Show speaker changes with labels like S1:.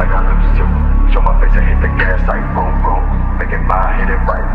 S1: like I lose you. Show my face and hit the gas like boom boom, making my hit it right.